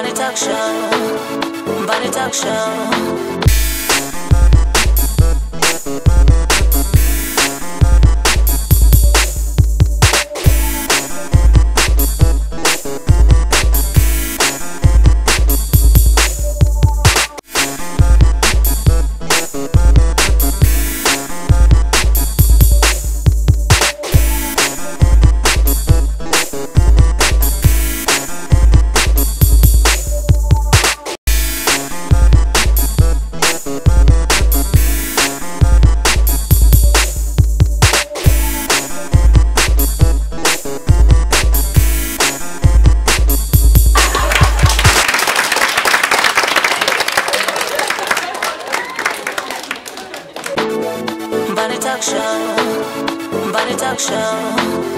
Bunny Talk Show. Bunny Talk Show. body talk show, body talk show.